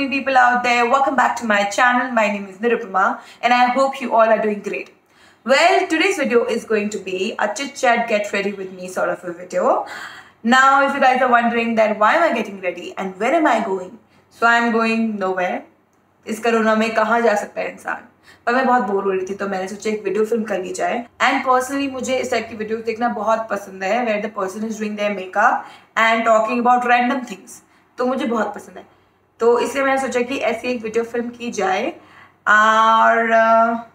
me people out there. Welcome back to my channel. My name is Nirupama and I hope you all are doing great. Well, today's video is going to be a chit chat get ready with me sort of a video. Now, if you guys are wondering that why am I getting ready and where am I going? So I'm going nowhere. इस corona में कहाँ जा सकता है इंसान पर मैं बहुत बोर हो रही थी तो मैंने सोचा एक वीडियो फिल्म कर ली जाए एंड पर्सनली मुझे इस टाइप की वीडियो देखना बहुत पसंद है where the person is doing their makeup and talking about random things तो मुझे बहुत पसंद है तो इसलिए मैंने सोचा कि ऐसी एक वीडियो फ़िल्म की जाए। और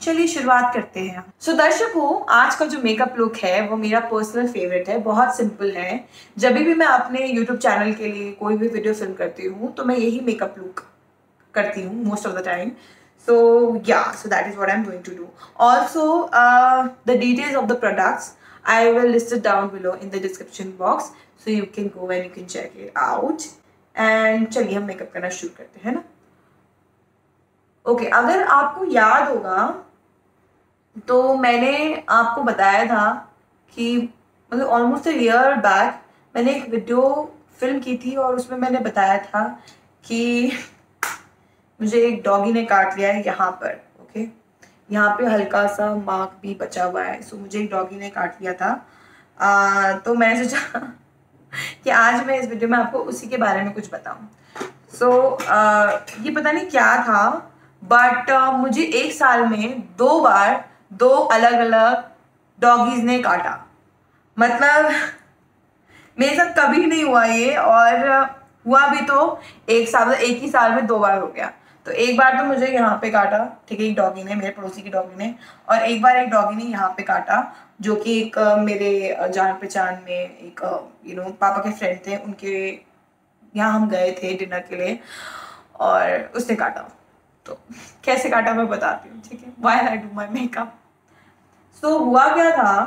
चलिए शुरुआत करते हैं। सो so, दर्शकों आज का जो मेकअप लुक है वो मेरा पर्सनल फेवरेट है बहुत सिंपल है। जब भी मैं अपने यूट्यूब चैनल के लिए कोई भी वीडियो फ़िल्म करती हूँ तो मैं यही मेकअप लुक करती हूँ most of the time so yeah so that is what I am going to do also the details of the products I will list down below in the description box so you can go when you can check it out and चलिए हम makeup करना शुरू करते हैं ना? Okay okay, अगर आपको याद होगा तो मैंने आपको बताया था कि मतलब ऑलमोस्ट ईयर बैक मैंने एक वीडियो फ़िल्म की थी और उसमें मैंने बताया था कि मुझे एक डॉगी ने काट लिया है यहाँ पर ओके यहाँ पे हल्का सा मार्क भी बचा हुआ है सो मुझे एक डॉगी ने काट लिया था। आ, तो मैं सोचा कि आज मैं इस वीडियो में आपको उसी के बारे में कुछ बताऊँ। सो so, ये पता नहीं क्या था बट uh, मुझे एक साल में दो बार दो अलग अलग डॉगीज ने काटा। मतलब मेरे साथ कभी नहीं हुआ ये और हुआ भी तो एक साल एक ही साल में दो बार हो गया। तो एक बार तो मुझे यहाँ पे काटा ठीक है एक डॉगी ने मेरे पड़ोसी की डॉगी ने और एक बार एक डॉगी ने यहाँ पे काटा जो कि एक मेरे जान पहचान में एक यू नो पापा के फ्रेंड थे उनके यहाँ हम गए थे डिनर के लिए और उसने काटा। तो कैसे काटा मैं बताती हूँ ठीक है? Why I do my makeup so हुआ क्या था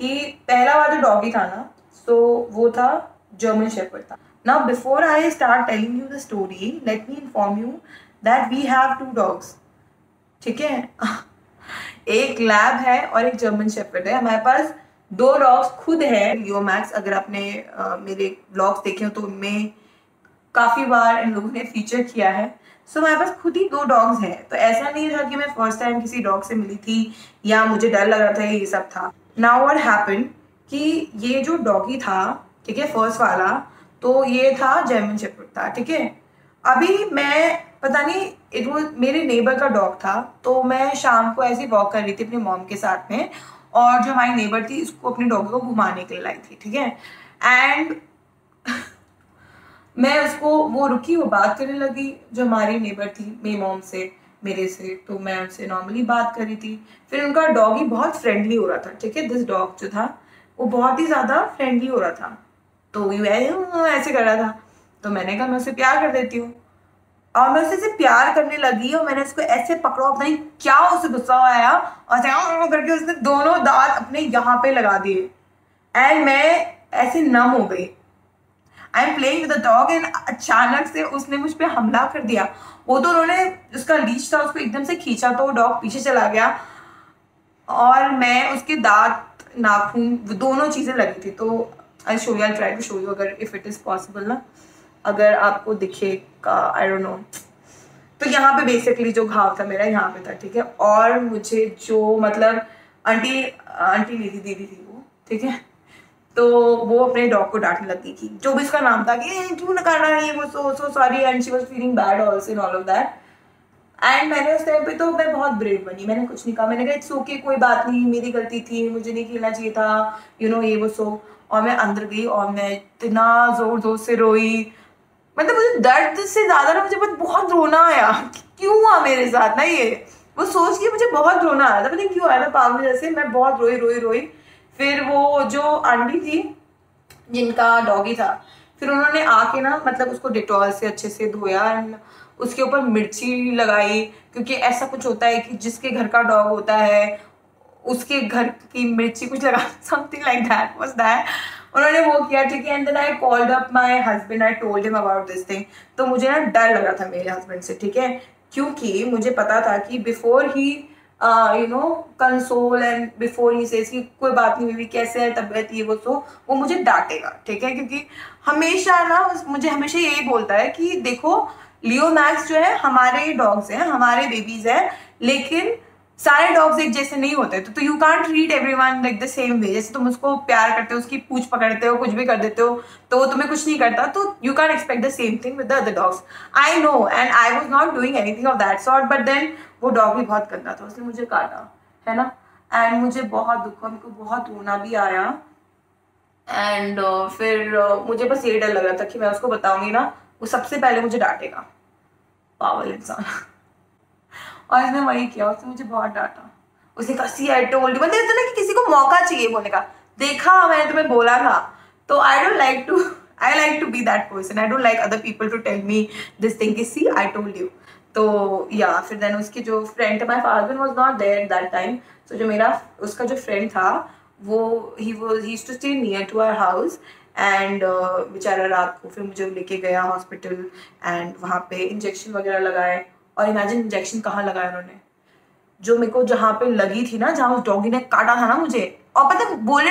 कि पहला वाला जो डॉगी था ना सो so, वो था जर्मन शेपर्ड था। Now before I start telling you the story let me inform you that we have two dogs ठीक है? एक लैब है और एक जर्मन शेपर्ड है। हमारे पास दो डॉग्स खुद है लियो मैक्स अगर आपने आ, मेरे ब्लॉग्स देखे हो तो उनमें काफ़ी बार इन लोगों ने फीचर किया है। सो हमारे पास खुद ही दो डॉग्स हैं। तो ऐसा नहीं था कि मैं फ़र्स्ट टाइम किसी डॉग से मिली थी या मुझे डर लग रहा था ये सब था। नाउ वट हैपन कि ये जो डॉगी था ठीक है फ़र्स्ट वाला तो ये था जर्मन शेपर्ड था ठीक है? अभी मैं पता नहीं इट वो मेरे नेबर का डॉग था तो मैं शाम को ऐसे वॉक कर रही थी अपनी मॉम के साथ में और जो हमारी नेबर थी, उसको अपने डॉग को घुमाने के लिए लाई थी, ठीक है? एंड मैं उसको, वो रुकी, वो बात करने लगी, जो हमारी नेबर थी, मेरी मॉम से, मेरे से तो मैं उनसे नॉर्मली बात कर रही थी। फिर उनका डॉग ही बहुत फ्रेंडली हो रहा था, ठीक है? दिस डॉग जो था, वो बहुत ही ज़्यादा फ्रेंडली हो रहा था। तो ऐसे कर रहा था। तो मैंने कहा, मैं उसे प्यार कर देती हूँ। और मैं उसे प्यार करने लगी और मैंने उसको ऐसे पकड़ो नहीं क्या उसे गुस्सा आया और करके उसने दोनों दांत अपने यहाँ पे लगा दिए। एंड मैं ऐसे नम हो गई। I am playing with dog and अचानक से उसने मुझ पर हमला कर दिया। वो तो उन्होंने उसका लीच था, उसको एकदम से खींचा तो डॉग पीछे चला गया। और मैं उसके दांत, नाखून दोनों चीज़ें लगी थी। तो I show you I try to show you अगर इफ़ इट इज़ पॉसिबल ना। अगर आपको दिखेगा आई डोंट नो तो यहाँ पे बेसिकली जो घाव था मेरा यहाँ पे था ठीक है? और मुझे जो मतलब आंटी आंटी थी दीदी थी वो ठीक है? तो वो अपने डॉग को डांटने लगी थी। जो भी उसका नाम था कि क्यों ना करना है वो so so sorry and she was feeling bad also in all of that and मैंने उस टाइम पे तो मैं बहुत ब्रेव बनी। मैंने कुछ नहीं कहा। मैंने कहा इट्स ओके कोई बात नहीं मेरी गलती थी मुझे नहीं खेलना चाहिए था यू you नो know, ये वो सो और मैं अंदर गई और मैं इतना ज़ोर ज़ोर से रोई। मतलब मुझे दर्द से ज़्यादा ना मुझे बहुत रोना आया। क्यों हुआ मेरे साथ ना ये? वो सोच के मुझे बहुत रोना आया था। पता क्यों आया था पागल जैसे। मैं बहुत रोई रोई रोई। फिर वो जो आंटी थी, जिनका डॉगी था, फिर उन्होंने आके ना मतलब उसको डिटॉल से अच्छे से धोया एंड उसके ऊपर मिर्ची लगाई। क्योंकि ऐसा कुछ होता है कि जिसके घर का डॉग होता है, उसके घर की मिर्ची कुछ लगा something like that was that उन्होंने वो किया, ठीक है? And then I called up my husband I told him about this thing तो मुझे ना डर लग रहा था मेरे हस्बैंड से, ठीक है? क्योंकि मुझे पता था कि before he you know console and before he says कि कोई बात नहीं हुई कैसे है तबीयत, ये वो सो, वो मुझे डांटेगा, ठीक है? क्योंकि हमेशा ना, मुझे हमेशा यही बोलता है कि देखो लियो मैक्स जो है, हमारे डॉग्स हैं, हमारे बेबीज हैं, लेकिन सारे डॉग्स एक जैसे नहीं होते तो you can't treat everyone like the same way जैसे तुम उसको प्यार करते हो उसकी पूछ पकड़ते हो कुछ भी कर देते हो तो वो तुम्हें कुछ नहीं करता तो you can expect the same thing with the other dogs I know and I was not doing anything of that sort but then वो डॉग भी बहुत गंदा था उसने मुझे काटा है ना? एंड मुझे बहुत दुख हुआ मेरे बहुत रोना भी आया एंड uh, फिर uh, मुझे बस ये डर लग रहा था कि मैं उसको बताऊँगी ना वो सबसे पहले मुझे डांटेगा। पावल इंसान। और इसने वही किया, उसने मुझे बहुत डांटा। उसने कहा सी आई टोल्ड मतलब इतना कि किसी को मौका चाहिए बोलने का। देखा, मैंने तुम्हें बोला था। तो I don't like to I like to be that person I don't like other people to tell me this thing कि सी आई टोल्ड यू तो या फिर देन उसकी जो friend my father was not there that time तो जो मेरा, उसका जो फ्रेंड था, वो he was he to stay near to our house and बेचारा रात को फिर मुझे लेके गया हॉस्पिटल एंड वहाँ पे इंजेक्शन वगैरह लगाए। और इमेजिन इंजेक्शन कहाँ लगाया उन्होंने? जो मेरे को जहाँ पे लगी थी ना, जहाँ उस डॉगी ने काटा था ना मुझे। और पता बोले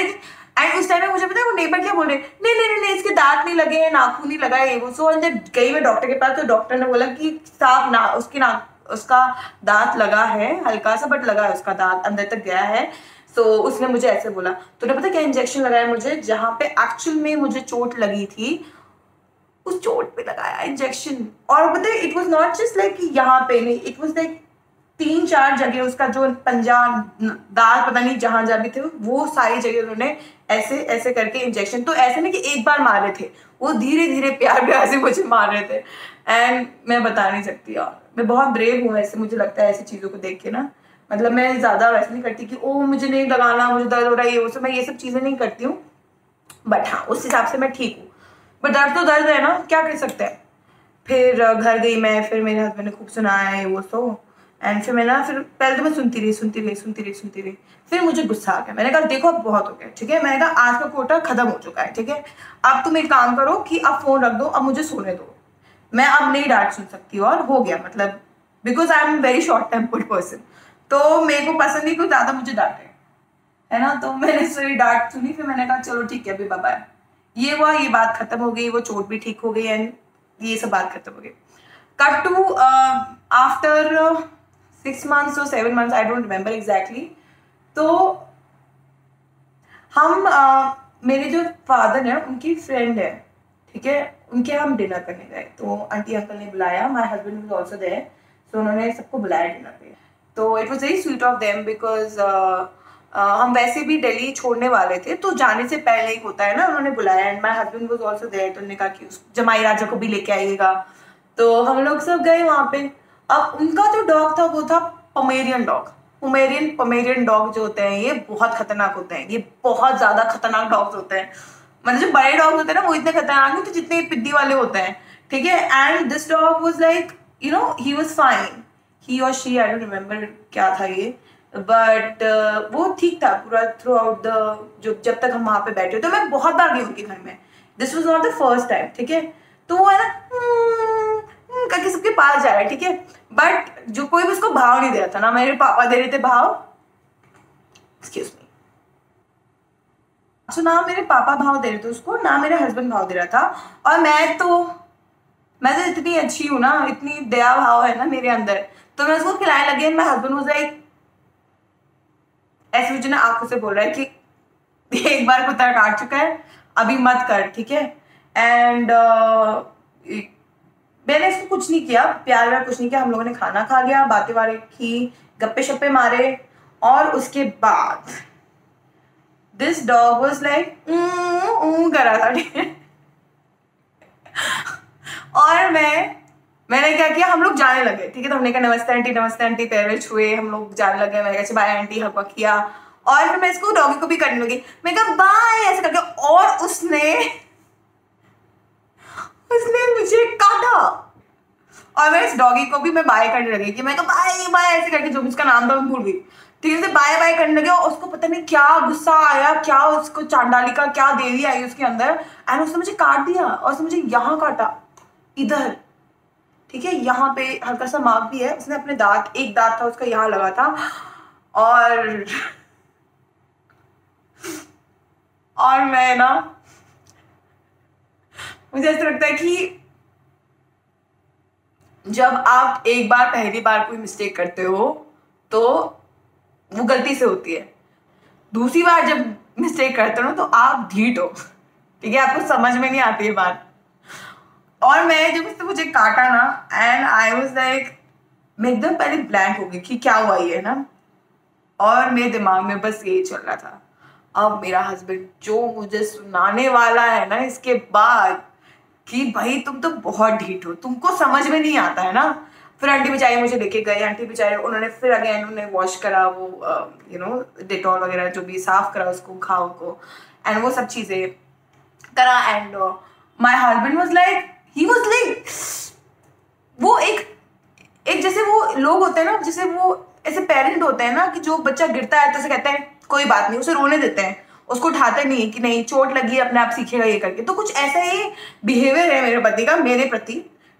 एंड उस टाइम में मुझे पता है वो नेबर क्या बोल रहे? नहीं नहीं नहीं इसके दांत नहीं लगे हैं, नाखून नहीं लगा है वो। सो जब गई मैं डॉक्टर के पास तो डॉक्टर ने बोला कि साफ़ ना, उसकी ना, उसका दांत लगा है, हल्का सा बट लगा है उसका दांत, अंदर तक गया है। तो उसने मुझे ऐसे बोला। तो पता क्या इंजेक्शन लगाया मुझे? जहाँ पे एक्चुअल में मुझे चोट लगी थी उस चोट पे लगाया इंजेक्शन और है it was not just like यहाँ पे नहीं इट वॉज़ लाइक तीन चार जगह उसका जो पंजा दाल पता नहीं जहाँ जहाँ भी थे, वो सारी जगह उन्होंने ऐसे ऐसे करके इंजेक्शन तो ऐसे नहीं कि एक बार मार थे, वो धीरे धीरे प्यार प्यार से मुझे मार रहे थे. एंड मैं बता नहीं सकती यार. मैं बहुत ब्रेव हूँ ऐसे, मुझे लगता है ऐसी चीज़ों को देख के ना. मतलब मैं ज़्यादा वैसे नहीं करती कि ओ मुझे नहीं लगाना, मुझे दर्द हो रहा है, ये वो सब, मैं ये सब चीज़ें नहीं करती हूँ. बट हाँ उस हिसाब से मैं ठीक हूँ. बट दर्द तो दर्द है ना, क्या कर सकते हैं? फिर घर गई मैं, फिर मेरे हस्बैंड ने खूब सुनाया है वो सो एंड फिर मैं ना, फिर पहले तो मैं सुनती रही सुनती रही सुनती रही सुनती रही। फिर मुझे गुस्सा आ गया। मैंने कहा, देखो, अब बहुत हो गया, ठीक है? मैंने कहा, आज का कोटा खत्म हो चुका है, ठीक है? अब तुम एक काम करो कि अब फ़ोन रख दो, अब मुझे सोने दो। मैं अब नहीं डांट सुन सकती और हो गया मतलब because I am very short tempered person तो मेरे को पसंद नहीं कोई ज़्यादा मुझे डांटे है। ना? तो मैंने सही डांट सुनी, फिर मैंने कहा, चलो, ठीक है, अभी बाबा ये हुआ ये बात खत्म हो गई वो चोट भी ठीक हो गई एंड ये सब बात खत्म हो गई। Cut to after six months और seven months I don't remember exactly तो हम uh, मेरे जो फादर हैं उनकी फ्रेंड है ठीक है? उनके हम डिनर करने गए। तो आंटी अंकल ने बुलाया my husband was also there so उन्होंने सबको बुलाया डिनर पे। तो it was very sweet of them because हम वैसे भी दिल्ली छोड़ने वाले थे तो जाने से पहले ही होता है ना, उन्होंने बुलाया and my husband was also there तो उन्होंने कहा कि उस जमाई राजा को भी लेके आइएगा। तो हम लोग सब गए वहाँ पे। अब उनका जो डॉग था, वो था Pomeranian dog Pomeranian Pomeranian dog जो होते हैं, ये बहुत खतरनाक होते हैं। ये बहुत ज़्यादा खतरनाक डॉग्स होते हैं। मतलब जो बड़े डॉग होते हैं ना, वो इतने खतरनाक नहीं तो जितने पिद्दी वाले होते हैं। ठीक है? And this dog was like you know he was fine he और शी आई डोंट रिमेम्बर क्या था ये। बट uh, वो ठीक था पूरा थ्रू आउट द जो जब तक हम वहाँ पे बैठे तो मैं बहुत बार गई उनके घर में। This was not the first time ठीक है? तो वो है ना हम्म, हम्म, करके सबके पास जा रहा है ठीक है? बट जो कोई भी उसको भाव नहीं दे रहा था ना मेरे पापा दे रहे थे भाव। एक्सक्यूज मी तो ना मेरे पापा भाव दे रहे थे उसको ना मेरे हस्बैंड भाव दे रहा था। और मैं तो मैं तो इतनी अच्छी हूँ ना इतनी दया भाव है ना मेरे अंदर। तो मैं उसको खिलाने लगी मैं हस्बैंड मुझे ऐसे मुझे ना आँखों से बोल रहा है कि एक बार कुत्ता काट चुका है अभी मत कर ठीक है? एंड uh, मैंने इसको कुछ नहीं किया प्यार व्यार कुछ नहीं किया हम लोगों ने खाना खा लिया बातें बातें की गप्पे शप्पे मारे और उसके बाद दिस डॉग वॉज़ लाइक ऊ करा था। और मैं मैंने क्या किया, हम लोग जाने लगे, ठीक है? तो हमने कहा, नमस्ते आंटी नमस्ते आंटी पैरवेल छुए, हम लोग जाने लगे। मैंने कहा बाय आंटी हक किया। और फिर मैं इसको डॉगी को भी करने लगी। मैं कहा बाय ऐसे करके। और उसने उसने मुझे काटा। और मैं इस डॉगी को भी मैं बाय करने लगी कि मैं कहा बाय बाय ऐसे करके जो उसका नाम था, मैं भूल गई। ठीक है बाय बाय करने लगे और उसको पता नहीं क्या गुस्सा आया, क्या उसको चांडाली का, क्या देवी आई उसके अंदर। एंड उसने मुझे काट दिया और उसने मुझे यहाँ काटा, इधर। ठीक है, यहाँ पे हल्का सा मार्क भी है। उसने अपने दांत, एक दांत था, उसका यहाँ लगा था। और और मैं ना, मुझे ऐसा लगता है कि जब आप एक बार, पहली बार कोई मिस्टेक करते हो तो वो गलती से होती है। दूसरी बार जब मिस्टेक करते हो तो आप ढीट हो। ठीक है, आपको समझ में नहीं आती है बात। और मैं जब उसने मुझे काटा ना एंड आई वॉज़ लाइक मैं एकदम पहले ब्लैंक हो गई कि क्या हुआ ये ना? और मेरे दिमाग में बस यही चल रहा था। अब मेरा हस्बैंड जो मुझे सुनाने वाला है ना, इसके बाद कि भाई तुम तो बहुत ढीठ हो, तुमको समझ में नहीं आता, है ना? फिर आंटी बेचारी मुझे लेके गए आंटी बेचारे, उन्होंने फिर अगेन उन्होंने वॉश करा, वो यू नो डिटॉल वगैरह जो भी साफ़ करा उसको घाव को एंड वो सब चीज़ें करा and my husband was like he was like वो एक एक जैसे वो लोग होते हैं ना, जैसे वो ऐसे पेरेंट होते हैं ना, कि जो बच्चा गिरता है तो उसे कहते हैं, कोई बात नहीं। उसे रोने देते हैं। उसको उठाते नहीं कि नहीं, चोट लगी अपने आप सीखेगा ये करके। तो कुछ ऐसा ही बिहेवियर है मेरे पति का, मेरे प्रति,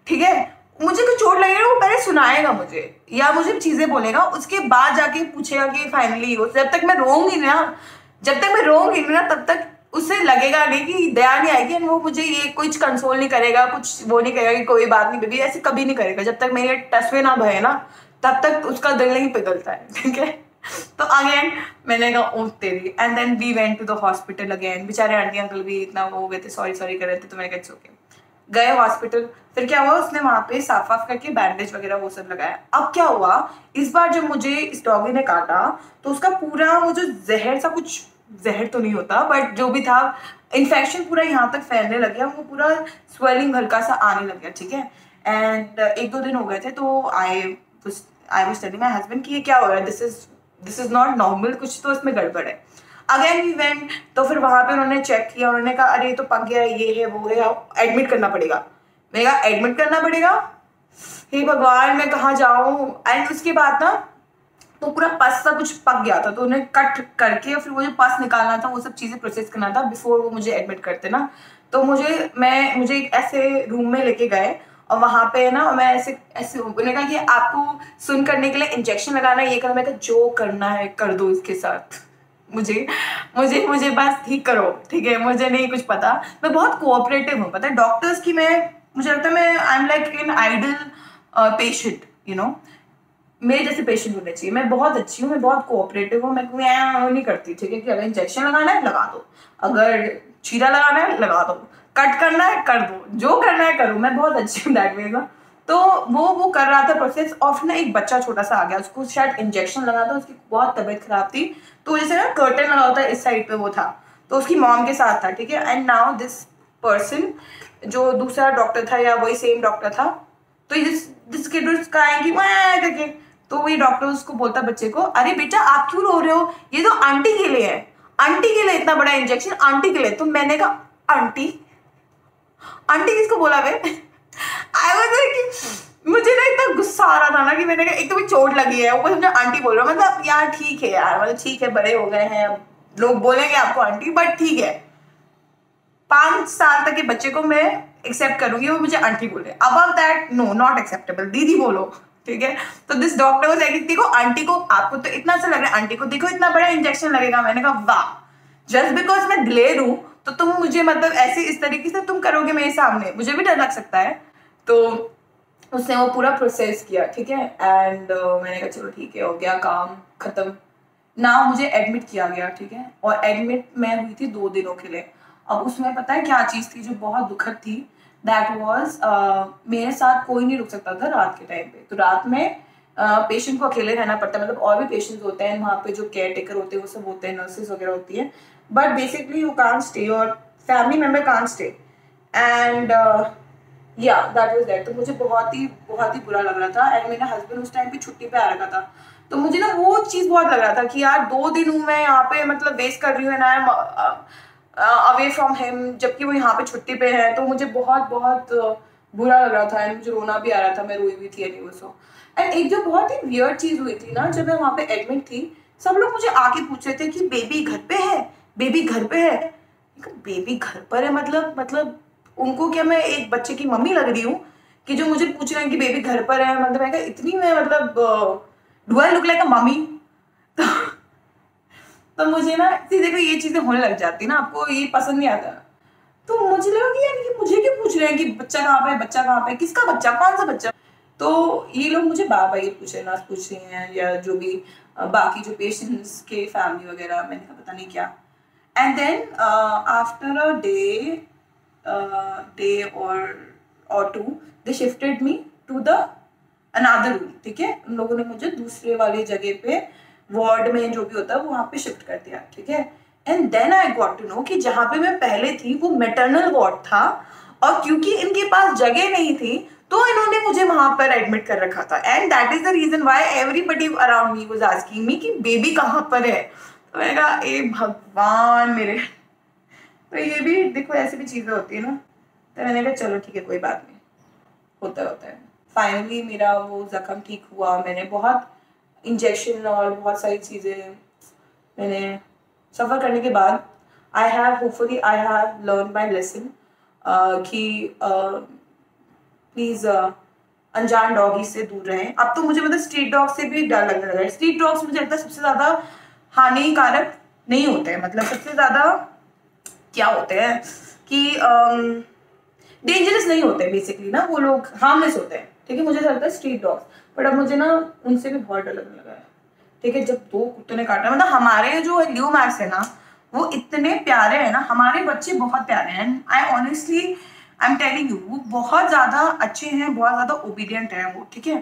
ठीक है? मुझे कुछ चोट लगेगा वो पहले सुनाएगा मुझे, या मुझे चीज़ें बोलेगा, उसके बाद जाके पूछेगा कि फाइनली वो जब तक मैं रोऊँगी ना, जब तक मैं रोऊँगी ना, तब तक उसे लगेगा नहीं कि दया नहीं आएगी वो मुझे ये कुछ कंसोल नहीं करेगा, कुछ वो नहीं करेगा कि कोई बात नहीं बेबी ऐसे कभी नहीं करेगा। जब तक मेरे टसवे ना भय ना, तब तक उसका दिल नहीं पिघलता है, ठीक है? तो अगेन मैंने कहा ओ तेरी। And then we went to the hospital again बेचारे आंटी अंकल भी इतना वो हो गए थे सॉरी सॉरी कर रहे थे तो मैंने कहा ओके गए हॉस्पिटल फिर क्या हुआ? उसने वहाँ पे साफ़ साफ़ करके बैंडेज वगैरह वो सब लगाया। अब क्या हुआ? इस बार जब मुझे इस डॉगी ने काटा तो उसका पूरा वो जो जहर सा कुछ जहर तो नहीं होता बट जो भी था इन्फेक्शन पूरा यहाँ तक फैलने लग गया, वो पूरा स्वेलिंग हल्का सा आने लग गया, ठीक है? एंड एक दो दिन हो गए थे तो I I was telling my husband कि ये क्या हो रहा है this is this is not normal कुछ तो इसमें गड़बड़ है। अगेन वी वेंट तो फिर वहाँ पे उन्होंने चेक किया, उन्होंने कहा, अरे तो पक गया, ये है, वो है एडमिट करना पड़ेगा। मैंने कहा एडमिट करना पड़ेगा? हे भगवान, मैं कहाँ जाऊँ? एंड उसके बाद ना तो पूरा पस सा कुछ पक गया था तो उन्हें कट करके फिर वो जो पस निकालना था, वो सब चीज़ें प्रोसेस करना था बिफोर वो मुझे एडमिट करते ना। तो मुझे, मैं, मुझे एक ऐसे रूम में लेके गए और वहाँ पे ना मैं ऐसे ऐसे उन्होंने कहा कि आपको सुन करने के लिए इंजेक्शन लगाना ये करना मैं कहा, जो करना है, कर दो इसके साथ। मुझे मुझे मुझे बस ठीक करो, ठीक है? मुझे नहीं कुछ पता। मैं बहुत कोऑपरेटिव हूँ, पता है? डॉक्टर्स की मैं, मुझे लगता है मैं I am like an idle patient you know मेरे जैसे पेशेंट होने चाहिए। मैं बहुत अच्छी हूँ, मैं बहुत कोऑपरेटिव हूँ, मैं मैं नहीं करती, ठीक है कि अगर इंजेक्शन लगाना है, लगा दो। अगर चीरा लगाना है, लगा दो। कट करना है, कर दो। जो करना है, करो। मैं बहुत अच्छी हूँ दैट वे का तो वो वो कर रहा था प्रोसेस ऑफ़ ना एक बच्चा छोटा सा आ गया, उसको शायद इंजेक्शन लगा था, उसकी बहुत तबीयत खराब थी। तो जैसे ना कर्टन लगा होता है, इस साइड पे वो था। तो उसकी मॉम के साथ था, ठीक है? एंड नाउ दिस पर्सन जो दूसरा डॉक्टर था या वही सेम डॉक्टर था तो दिस दिस किड उसका आएँगी करके। तो वही डॉक्टर उसको बोलता बच्चे को, अरे बेटा, आप क्यों रो रहे हो? ये तो आंटी के लिए है। आंटी के लिए इतना बड़ा इंजेक्शन आंटी के लिए। तो मैंने कहा, आंटी? आंटी किसको बोला वे आई वाज कि मुझे ना इतना गुस्सा आ रहा था ना कि मैंने कहा, एक तो भी चोट लगी है, ऊपर समझो आंटी बोल रहा हूँ। मतलब यार, ठीक है यार मतलब ठीक है, बड़े हो गए हैं लोग बोलेंगे आपको आंटी बट ठीक है। पाँच साल तक के बच्चे को मैं एक्सेप्ट करूँगी, वो मुझे आंटी बोले अब दैट नो नॉट एक्सेप्टेबल दीदी बोलो। ठीक है? तो दिस डॉक्टर वाज लाइक देखो आंटी को आपको तो इतना अच्छा लग रहा है आंटी को देखो इतना बड़ा इंजेक्शन लगेगा। मैंने कहा वाह जस्ट बिकॉज़ मैं दिलेर हूँ तो तुम मुझे मतलब ऐसे इस तरीके से तुम करोगे मेरे सामने? मुझे भी डर लग सकता है। तो उसने वो पूरा प्रोसेस किया ठीक है? एंड uh, मैंने कहा चलो ठीक है हो गया काम खत्म। ना मुझे एडमिट किया गया ठीक है? और एडमिट मैं हुई थी दो दिनों के लिए। अब उसमें पता है क्या चीज़ थी जो बहुत दुखद थी? दैट वॉज़ uh, मेरे साथ कोई नहीं रुक सकता था रात के टाइम पे। तो रात में पेशेंट uh, को अकेले रहना पड़ता है। मतलब और भी पेशेंट्स होते हैं वहाँ पे जो केयर टेकर होते हैं वो सब होते हैं नर्सेज वगैरह होती है। Basically you can't stay or family member can't stay and uh, yeah that was that तो मुझे बहुत ही बहुत ही बुरा लग रहा था। एंड मेरा हस्बैंड उस टाइम पे छुट्टी पे आ रखा था। तो मुझे ना वो चीज़ बहुत लग रहा था कि यार दो दिन हूँ मैं यहाँ पे मतलब वेस्ट कर रही हूँ ना अवे फ्रॉम हिम जबकि वो यहाँ पे छुट्टी पे है तो मुझे बहुत बहुत बुरा लग रहा था एंड मुझे रोना भी आ रहा था, मैं रोई हुई थी एनी सो एंड एक जो बहुत ही वियर्ड चीज़ हुई थी ना, जब मैं वहाँ पे एडमिट थी, सब लोग मुझे आके पूछ रहे थे कि बेबी घर पे है? बेबी घर पे है? बेबी घर पर है? मतलब मतलब उनको क्या मैं एक बच्चे की मम्मी लग रही हूँ कि जो मुझे पूछ रहे हैं कि बेबी घर पर है? मतलब मैं इतनी मैं मतलब do I look like a mummy तो मुझे ना सी देखो ये चीज़ें होने लग जाती ना, आपको ये पसंद नहीं आता। तो मुझे लगा कि यार, ये मुझे क्यों पूछ रहे हैं कि बच्चा कहाँ पे बच्चा कहाँ पे किसका बच्चा, कौन सा बच्चा? तो ये लोग मुझे बार ये पूछ रहे नर्स पूछ रही हैं, या जो भी बाकी जो पेशेंट्स के फैमिली वगैरह, मैंने कहा पता नहीं क्या। And then after a day day और और to they shifted me to the another room ठीक है? उन लोगों ने मुझे दूसरे वाली जगह पे वार्ड में जो भी होता है वहाँ पे शिफ्ट कर दिया, ठीक है? And then I got to know कि जहाँ पे मैं पहले थी, वो मेटर्नल वार्ड था और क्योंकि इनके पास जगह नहीं थी तो इन्होंने मुझे वहाँ पर एडमिट कर रखा था। And that is the reason why everybody around me was asking me कि बेबी कहाँ पर है? तो मैंने कहा, ए भगवान मेरे। तो ये भी, देखो, ऐसी भी चीज़ें होती है ना। तो मैंने कहा, चलो, ठीक है, कोई बात नहीं। होता होता है। फाइनली मेरा वो ज़ख्म ठीक हुआ, मैंने बहुत इंजेक्शन और बहुत सारी चीज़ें मैंने सफ़र करने के बाद I have hopefully I have learn my lesson कि प्लीज़ अनजान डॉगी से दूर रहें। अब तो मुझे मतलब स्ट्रीट डॉग से भी डर लगने लगा है। स्ट्रीट डॉग्स मुझे लगता है सबसे ज़्यादा हानिकारक नहीं होते हैं। मतलब सबसे ज़्यादा क्या होते हैं कि डेंजरस नहीं होते बेसिकली ना, वो लोग हार्मलेस होते हैं। ठीक है, मुझे लगता है स्ट्रीट डॉग्स बट अब मुझे ना उनसे भी बहुत डर लगने लगा है। ठीक है, जब दो कुत्ते ने काटा मतलब हमारे जो ल्यू मैक्स है ना, वो इतने प्यारे हैं ना, हमारे बच्चे बहुत प्यारे हैं। I honestly I am telling you बहुत ज़्यादा अच्छे हैं, बहुत ज़्यादा ओबीडियंट हैं वो, ठीक है?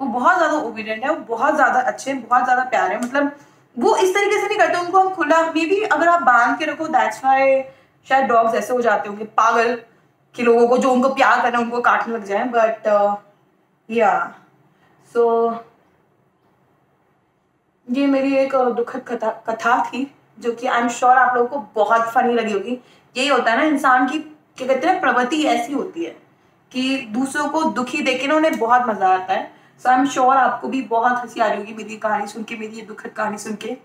वो बहुत ज़्यादा ओबीडियंट है, वो बहुत ज़्यादा अच्छे हैं, बहुत ज़्यादा प्यारे हैं मतलब वो इस तरीके से नहीं करते उनको हम खुला मे बी अगर आप बाँध के रखो दैट्स वाई शायद डॉग्स ऐसे हो जाते होंगे पागल कि लोगों को जो उनको प्यार करना उनको काटने लग जाए बट या सो ये मेरी एक uh, दुखद कथा कथा थी जो कि आई एम श्योर आप लोगों को बहुत फनी लगी होगी। यही होता है ना इंसान की क्या कहते हैं प्रवृत्ति ऐसी होती है कि दूसरों को दुखी देख ना उन्हें बहुत मज़ा आता है। सो आई एम श्योर आपको भी बहुत हँसी आ रही होगी मेरी कहानी सुन के, मेरी ये दुखद कहानी सुन के,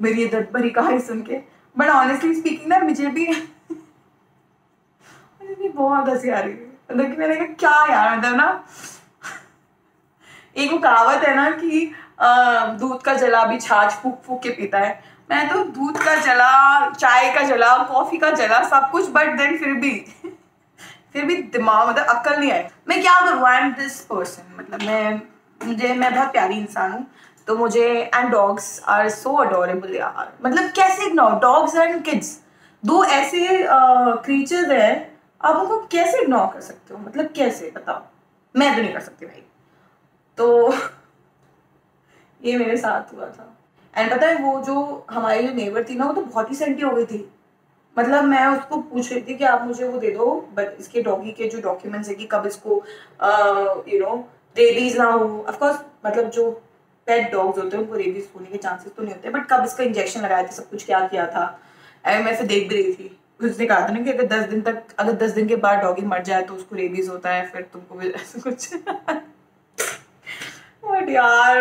मेरी ये दर्द भरी कहानी सुन के। बट ऑनेस्टली स्पीकिंग ना, मुझे भी मुझे भी बहुत हँसी आ रही है। मतलब कि मैंने कहा, क्या यार मतलब ना एक वो कहावत है ना कि दूध का जला भी छाछ फूक फूक के पीता है। मैं तो दूध का जला, चाय का जला, कॉफ़ी का जला, सब कुछ बट देन फिर भी फिर भी दिमाग मतलब अक्ल नहीं आई मैं क्या करूँ? आई एम दिस पर्सन मतलब मैं मुझे, मैं बहुत प्यारी इंसान हूँ तो मुझे and dogs are so adorable यार। मतलब कैसे इग्नोर डॉग्स एंड किड्स दो ऐसे क्रीचर्स हैं, आप उनको कैसे इग्नोर कर सकते हो? मतलब कैसे? बताओ। मैं तो नहीं कर सकती भाई। तो ये मेरे साथ हुआ था। एंड पता है, वो जो हमारी जो नेबर थी ना, वो तो बहुत ही सेंटी हो गई थी। मतलब मैं उसको पूछ रही थी कि आप मुझे वो दे दो बट इसके डॉगी के जो डॉक्यूमेंट्स है कि कब इसको यू नो रेबीज ना हो. ऑफकोर्स मतलब जो पेट डॉग्स होते हैं, उनको रेबीज होने के चांसेस तो नहीं होते बट कब इसका इंजेक्शन लगाया था, सब कुछ क्या किया था? एंड मैं फिर देख भी रही थी. उसने कहा था ना कि अगर दस दिन तक, अगर दस दिन के बाद डॉगी मर जाए तो उसको रेबीज होता है, फिर तुमको भी ऐसा कुछ. बट यार,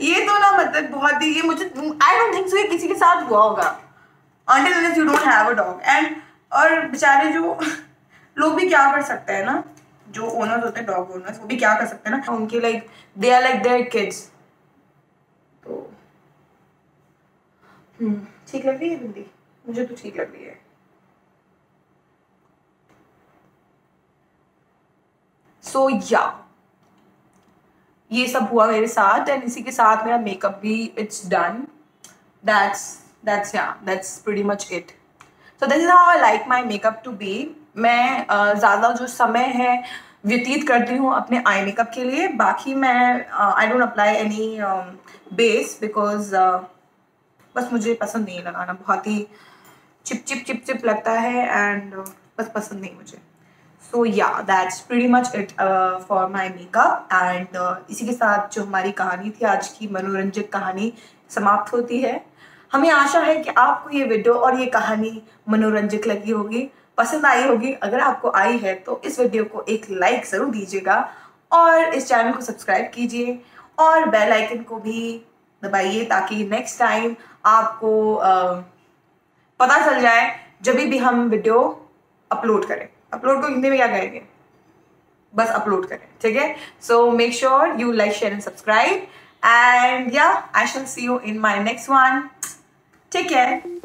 ये तो ना मतलब बहुत ही, ये मुझे आई डोंट थिंक सो ये किसी के साथ हुआ होगा. Until you don't have a dog and और बेचारे जो, लोग भी क्या कर सकते हैं ना? जो ओनर्स होते हैं डॉग ओनर्स वो भी क्या कर सकते हैं ना? उनके like they are like their kids तो हम्म, ठीक लग रही है बिंदी मुझे तो ठीक लग रही है। सो so, या yeah. ये सब हुआ मेरे साथ एंड इसी के साथ मेरा मेकअप भी it's done that's that's yeah that's pretty much it so this is how I like my makeup to be मैं uh, ज़्यादा जो समय है व्यतीत करती हूँ अपने आई मेकअप के लिए। बाकी मैं I don't apply any base because बस मुझे पसंद नहीं लगाना। बहुत ही चिप चिप चिप चिप लगता है एंड uh, बस पसंद नहीं मुझे। So yeah that's pretty much it for my makeup and इसी के साथ जो हमारी कहानी थी आज की मनोरंजक कहानी समाप्त होती है। हमें आशा है कि आपको ये वीडियो और ये कहानी मनोरंजक लगी होगी। पसंद आई होगी, अगर आपको आई है तो इस वीडियो को एक लाइक ज़रूर दीजिएगा और इस चैनल को सब्सक्राइब कीजिए और बेल आइकन को भी दबाइए ताकि नेक्स्ट टाइम आपको पता चल जाए जब भी हम वीडियो अपलोड करें। अपलोड को हिंदी में क्या कहेंगे? बस अपलोड करें, ठीक है? So make sure you like share and subscribe and yeah I shall see you in my next one take care